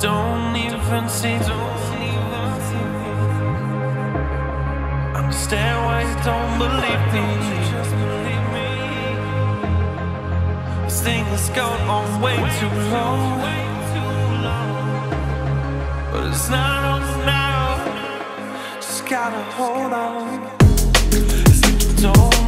Don't even see, don't even. Understand why you don't believe me. This thing has gone on way too long. But it's not on now. Just gotta hold on. Don't